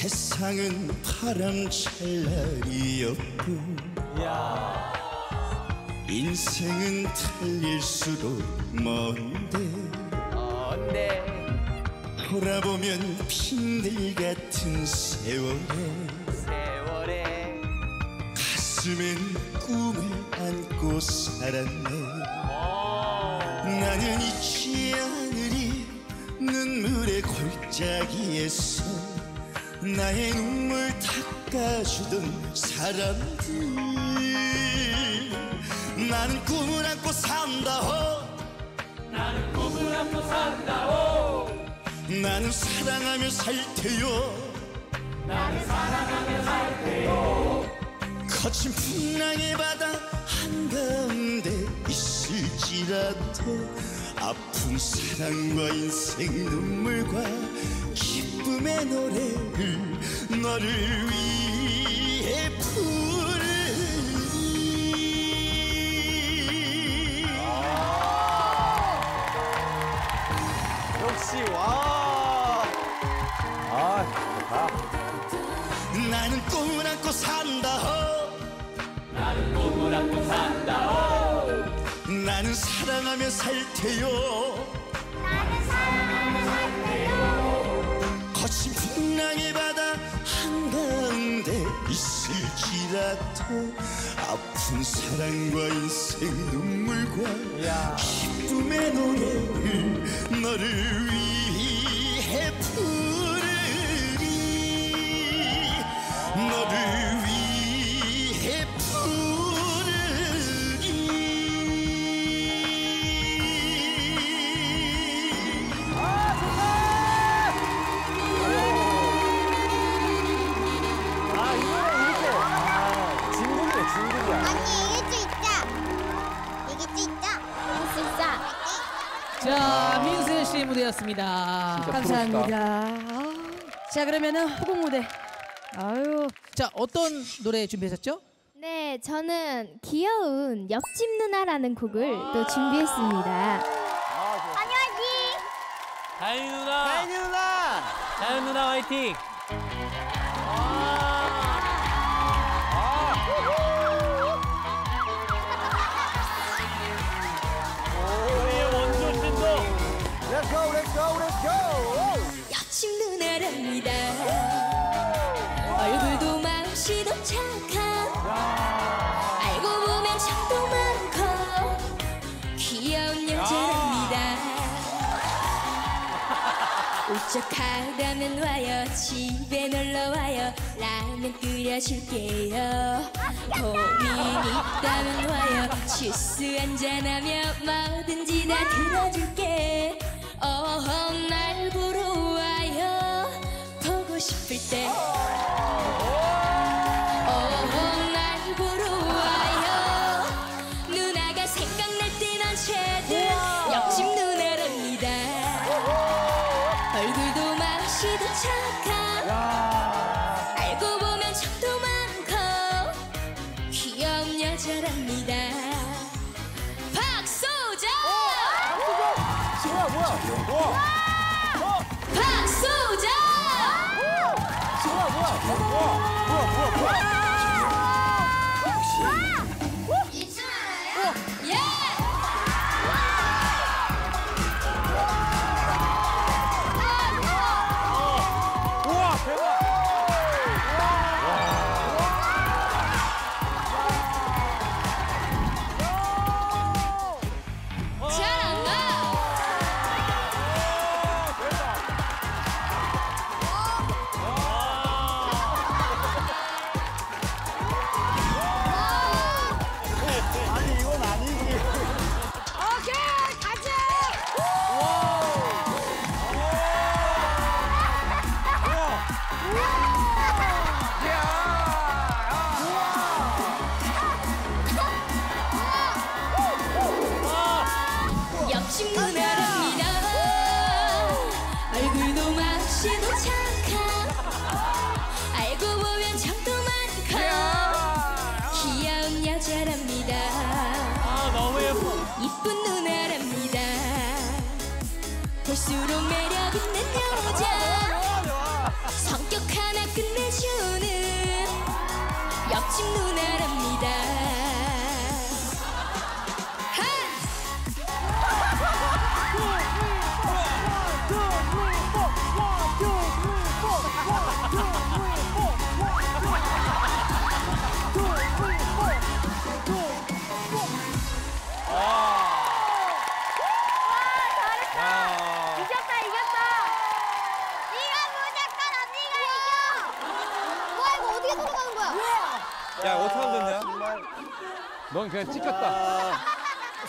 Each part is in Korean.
세상은 바람 찰날이었고 인생은 틀릴수록 먼데 언제 돌아보면 빈들 같은 세월에 세월에. 가슴엔 꿈을 안고 살았네. 나는 잊지 않으리 눈물의 골짜기에서 나의 눈물 닦아주던 사람들. 나는 꿈을 안고 산다호 나는 꿈을 안고 산다호 나는 사랑하며 살 테요. 거친 풍랑의 바다 한가운데 있을지라도 아픈 사랑과 인생 눈물과 기쁨의 노래를 너를 위해 부르리 역시 와. 아, 좋다. 나는 꿈을 안고 산다 호 나는 사랑하며 살 테요 거친 풍랑의 바다 한가운데 있을지라도 아픈 사랑과 인생 눈물과 야. 기쁨의 노래를 너를 위해 부르 무대였습니다. 감사합니다. 아, 자 그러면은 후공 무대. 아유 자, 어떤 노래 준비하셨죠? 네, 저는 귀여운 옆집 누나라는 곡을 또 준비했습니다. 안녕하지. 다인 누나, 다인이 누나! 다인 누나 화이팅! 귀여운 여자랍니다. 울적하다면 와요. 집에 놀러 와요. 라면 끓여줄게요. 고민 있다면 와요. 주스 한잔하며 뭐든지 다 들어줄게. 어허 날 보러 이쁜 누나랍니다. 볼수록 매력 있는 여자. 성격 하나 끝내주는 옆집 누나랍니다. 어떻게 돌아가는 거야? 야, 어떻게 하면 됐냐? 넌 그냥 찍혔다.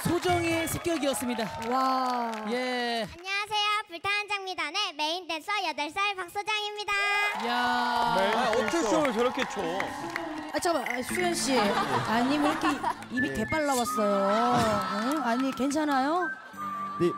소정의 습격이었습니다. 와. 예. 안녕하세요. 불타는 장미단의 메인 댄서 8살 박소장입니다. 야. 아, 어떻게 춤을 저렇게 춰? 아 잠깐 아, 수현 씨. 아니 왜 이렇게 입이 개빨 나왔어요? 응? 아니 괜찮아요? 네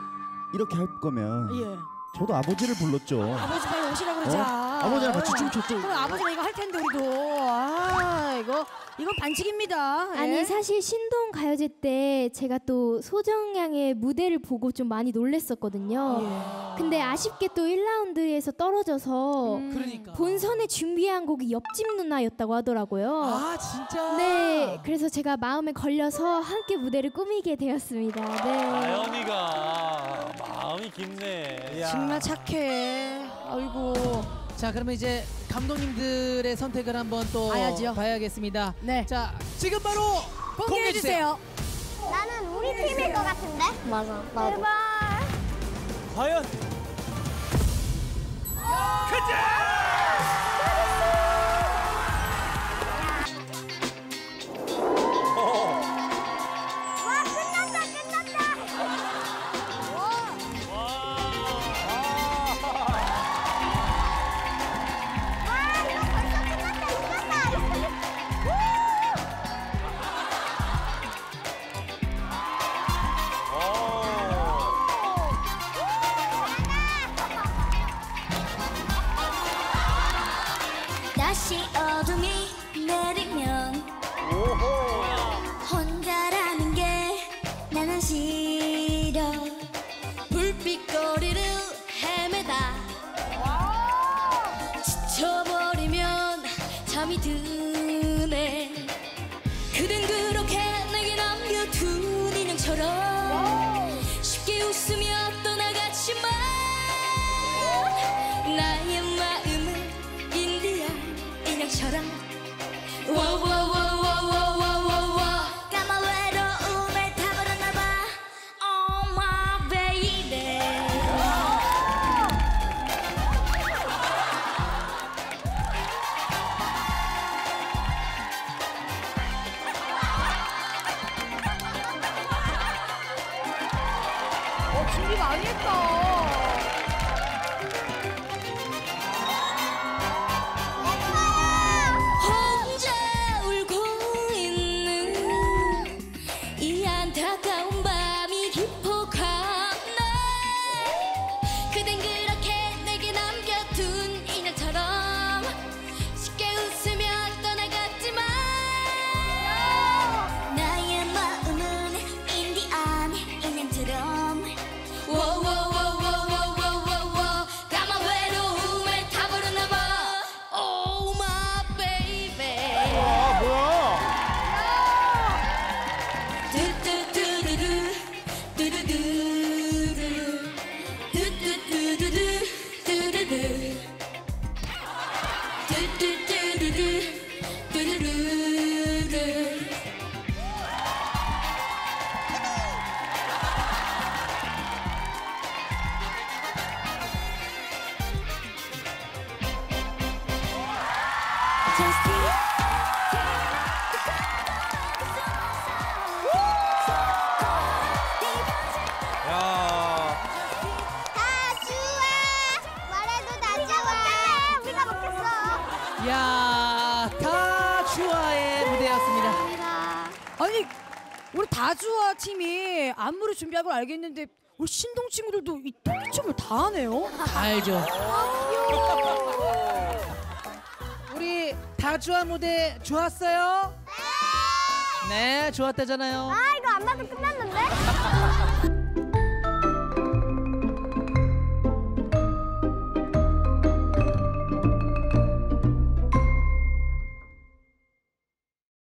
이렇게 할 거면 예. 저도 아버지를 불렀죠. 아버지 빨리 오시라 그러자. 어? 아버지랑 같이 춤췄죠. 그럼 아버지가 이거 할 텐데 우리도. 아 이거 이건 반칙입니다. 예. 아니 사실 신동 가요제 때 제가 또 소정 양의 무대를 보고 좀 많이 놀랬었거든요. 근데 아쉽게 또 1라운드에서 떨어져서 그러니까. 본선에 준비한 곡이 옆집 누나였다고 하더라고요. 아, 진짜. 네, 그래서 제가 마음에 걸려서 함께 무대를 꾸미게 되었습니다. 네. 아연이가 마음이 깊네. 정말 착해. 아이고. 자, 그러면 이제 감독님들의 선택을 한번 또 봐야죠. 봐야겠습니다. 네. 자, 지금 바로 공개해 주세요. 나는 우리 팀일 것 같은데? 맞아. 나도. 제발. 과연 와 다시 어둠이 내리면 혼자라는 게 나는 싫어. 불빛거리를 헤매다. 지쳐버리면 잠이 드네. 그댄 그렇게 내게 남겨둔 인형처럼 준비 많이 했다. 야. 다 다주아의 무대였습니다. 아니 우리 다주아 팀이 안무를 준비한 걸 알겠는데 우리 신동 친구들도 이 특기점을 다 하네요. 다 알죠. 우리 다주아 무대 좋았어요? 네, 좋았다잖아요. 아 이거 안 봐도 끝났는데?